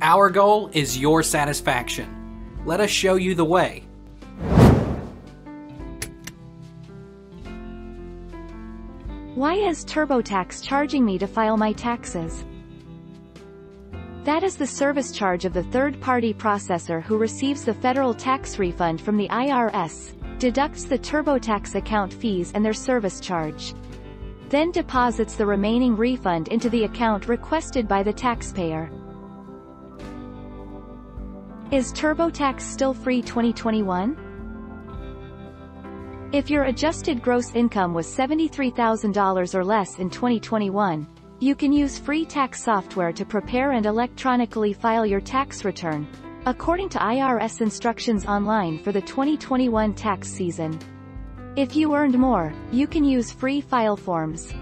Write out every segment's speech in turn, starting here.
Our goal is your satisfaction. Let us show you the way. Why is TurboTax charging me to file my taxes? That is the service charge of the third-party processor who receives the federal tax refund from the IRS, deducts the TurboTax account fees and their service charge. Then deposits the remaining refund into the account requested by the taxpayer. Is TurboTax still free 2021? If your adjusted gross income was $73,000 or less in 2021, you can use free tax software to prepare and electronically file your tax return, according to IRS instructions online for the 2021 tax season. If you earned more, you can use free file forms.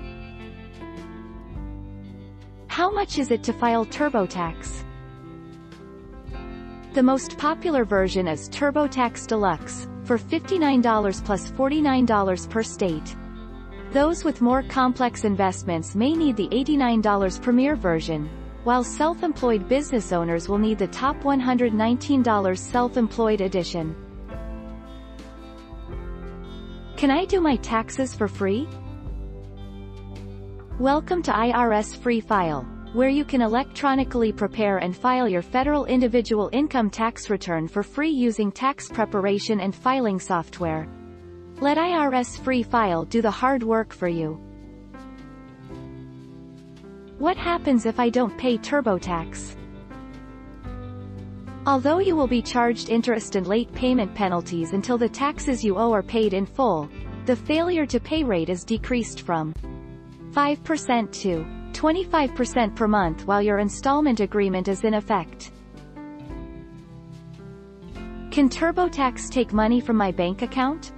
How much is it to file TurboTax? The most popular version is TurboTax Deluxe, for $59 plus $49 per state. Those with more complex investments may need the $89 Premier version, while self-employed business owners will need the top $119 Self-Employed Edition. Can I do my taxes for free? Welcome to IRS Free File, where you can electronically prepare and file your federal individual income tax return for free using tax preparation and filing software. Let IRS Free File do the hard work for you. What happens if I don't pay TurboTax? Although you will be charged interest and late payment penalties until the taxes you owe are paid in full, the failure to pay rate is decreased from 5% to 25% per month while your installment agreement is in effect. Can TurboTax take money from my bank account?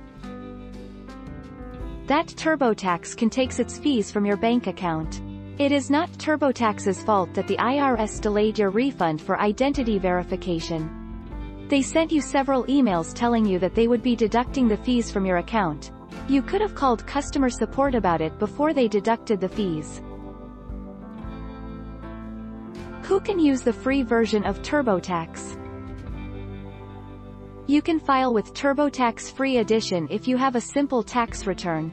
That TurboTax can take its fees from your bank account. It is not TurboTax's fault that the IRS delayed your refund for identity verification. They sent you several emails telling you that they would be deducting the fees from your account. You could have called customer support about it before they deducted the fees. Who can use the free version of TurboTax? You can file with TurboTax Free Edition if you have a simple tax return.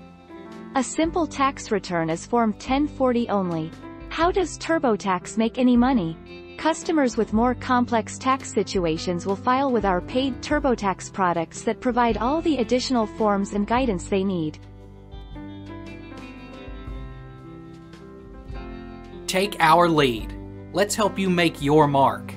A simple tax return is Form 1040 only. How does TurboTax make any money? Customers with more complex tax situations will file with our paid TurboTax products that provide all the additional forms and guidance they need. Take our lead. Let's help you make your mark.